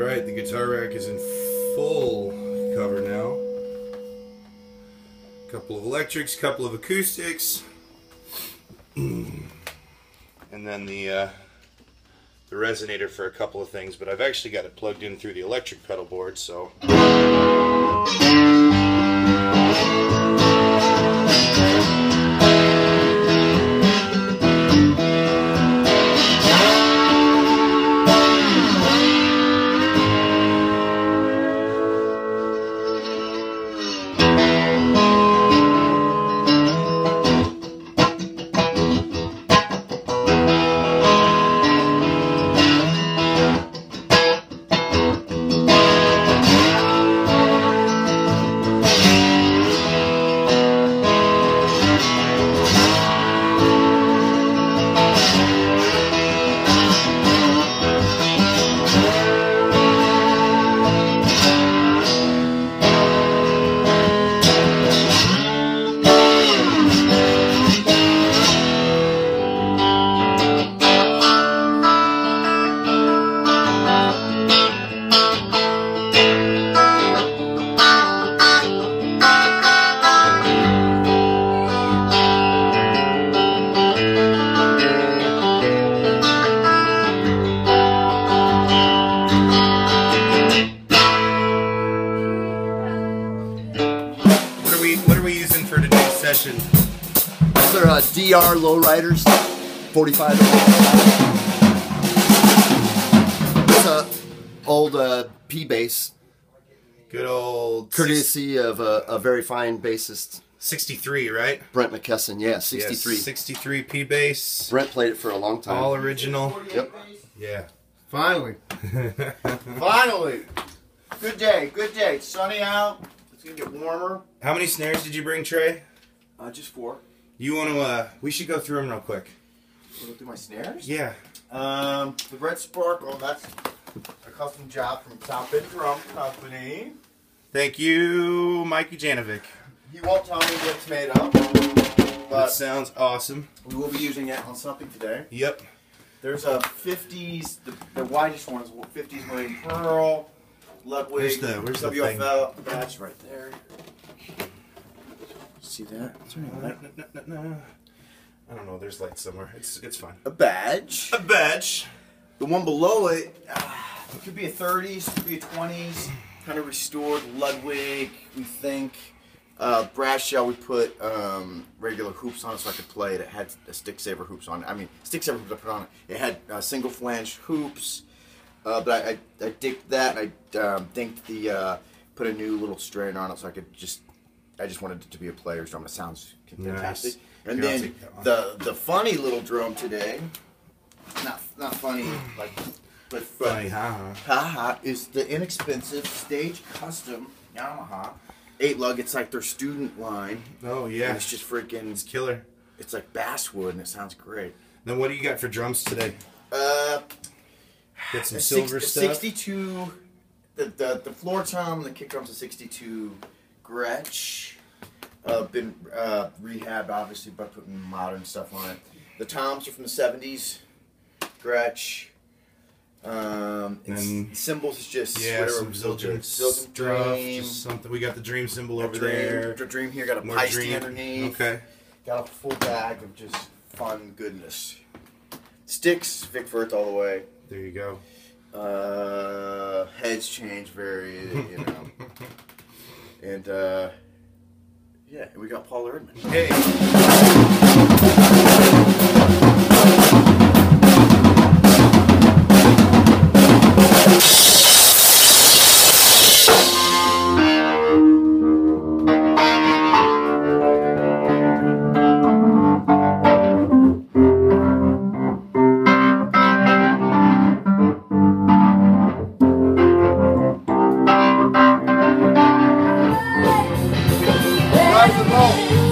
Alright, the guitar rack is in full cover now. A couple of electrics, a couple of acoustics. and then the uh, the resonator for a couple of things, but I've actually got it plugged in through the electric pedal board, so today's session? These are uh, DR Lo-Riders, 45. It's a old uh, P bass, Good old courtesy of a, a very fine bassist, 63, right? Brent McKesson. Yeah, 63. Yes, 63 P bass. Brent played it for a long time. All original. Yep. Yeah. Finally. Finally. Good day. Good day. It's sunny out. It's gonna get warmer. How many snares did you bring, Trey? Uh, just four. You want to uh we should go through them real quick. Wanna do my snares? Yeah. Um, the red sparkle. That's a custom job from Top End Drum Company. Thank you, Mikey Janovic. He won't tell me what it's made of, That but sounds awesome. we will be using it on something today. Yep. There's a 50s, the, the widest one's 50s Marine Pearl, Ludwig, Where's the- where's the thing? WFL badge right there. See that? Is there any light? I don't know. There's light somewhere. It's it's fine. A badge. A badge. The one below it, ah, it could be a 30s, could be a 20s, kind of restored Ludwig, we think. Uh, brass shell, we put um, regular hoops on it so I could play it. It had a stick saver hoops on it. I mean, stick saver hoops I put on it. It had uh, single flange hoops, uh, but I, I, I dinked that. And I um, dinked the, uh, put a new little strain on it so I could just, I just wanted it to be a player's drum. It sounds fantastic. Nice. And then take that one. the the funny little drum today, not not funny like, but Funny? Haha is the inexpensive stage custom Yamaha eight lug. It's like their student line. Oh yeah. it's just freaking. It's killer. It's like basswood and it sounds great. Then what do you got for drums today? Uh, Got some silver six- stuff. 62. The, the the floor tom and the kick drums a 62 Gretsch. Uh, been uh, rehabbed obviously by putting modern stuff on it. The toms are from the 70s. Gretsch. Um, and And- s- cymbals is just Yeah, some Zildjian Zildjian stuff. Dream. Just something. We got the dream cymbal over Dream, there. dream here got a More dream. underneath. Okay. Got a full bag of just fun goodness. Sticks, Vic Firth all the way. There you go. Uh, heads change very, you know. and uh, yeah, we got Paul Erdman. Hey. Praise the Lord.